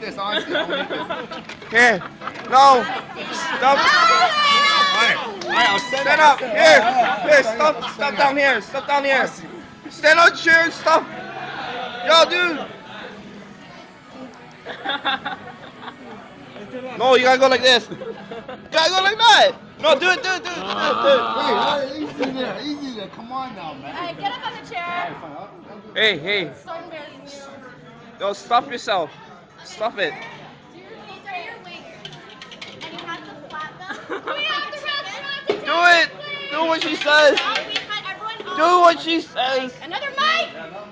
this, honestly. Don't make. Here. No. Stop. Alright, alright, I'll stand, Stand I'll up. Here. I'll- I'll- Here. Stop. Stop down here. Stop down here. Stand on chair and stop. Yo, dude. No, you gotta go like this. You gotta go like that. No, do it, do it, do it, do it, do it. Wait, wait, easy there, easy there. Come on now, man. Alright, get up on the chair. Alright, fine, I'll- I'll do it. Hey, hey. Start embarrassing. Yo, stop yourself. Stop it. These are your wings. And you have to flap them. We have the restaurant to Do it. Do what she says. We had everyone Do what she says. Another mic!